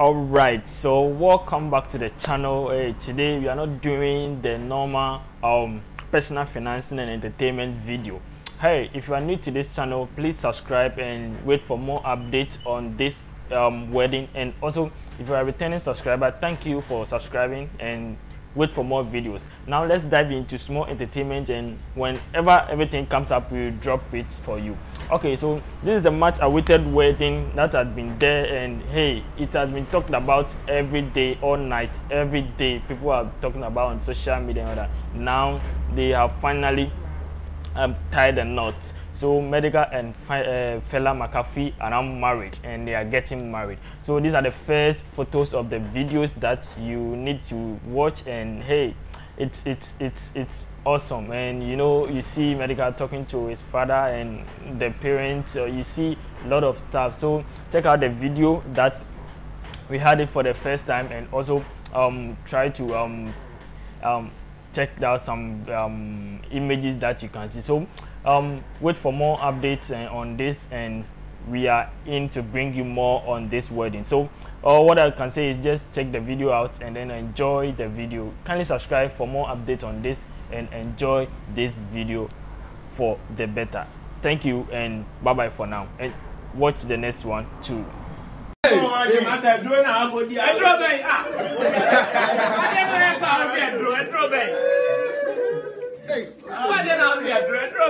all right so welcome back to the channel. Hey, today we are not doing the normal um personal financing and entertainment video. Hey if you are new to this channel please subscribe and wait for more updates on this um, wedding. And also if you are a returning subscriber thank you for subscribing and wait for more videos. Now let's dive into small entertainment and whenever everything comes up we'll drop it for you okay so this is the much awaited wedding that has been there and hey it has been talked about every day all night every day. People are talking about on social media and all that. Now they have finally um, tied the knot so Medikal and uh, Fella Makafui are now married and they are getting married. So these are the first photos of the videos that you need to watch and hey, it's it's it's it's awesome. And you know you see Medikal talking to his father and the parents uh, you see a lot of stuff. So check out the video that we had it for the first time and also um, try to um, um, check out some um, images that you can see. So um, wait for more updates uh, on this and we are in to bring you more on this wedding so uh, what i can say is just check the video out and then enjoy the video. Kindly subscribe for more updates on this and enjoy this video for the better. Thank you and bye bye for now. And watch the next one too. Wọ́n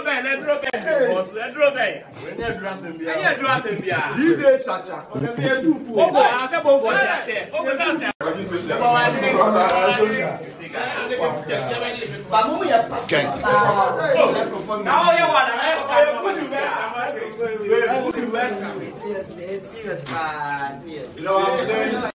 fi ẹ̀dúró ẹ̀dúró bẹ́ẹ̀ lẹ́dúró bẹ́ẹ̀ bọ̀sù ẹ̀dúró bẹ́ẹ̀. Ẹni ẹ̀dúró àsèm bíà. Dídé chacha. Ó bọ̀ akẹ́bọ̀ bọ̀ sí àtẹ̀. Ó bọ̀ sí àtẹ̀. Bamu yɛ papa. Àwọn yẹ wà lára ẹ̀ ká ló ń bẹ̀. Serious, serious, serious, serious. You know what I'm saying?